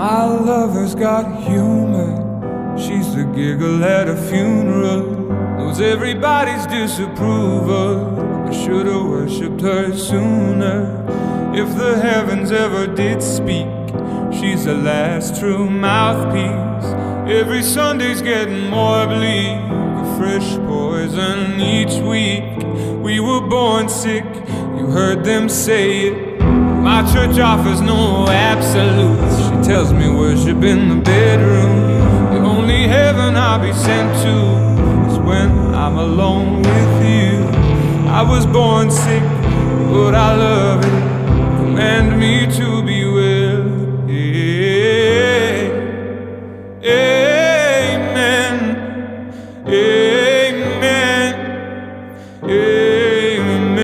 My lover's got humor. She's the giggle at a funeral. Knows everybody's disapproval. I should've worshipped her sooner. If the heavens ever did speak, she's the last true mouthpiece. Every Sunday's getting more bleak. A fresh poison each week. We were born sick, you heard them say it. My church offers no absolutes. She tells me worship in the bedroom. The only heaven I'll be sent to is when I'm alone with you. I was born sick, but I love it. Command me to be well. Amen. Amen. Amen.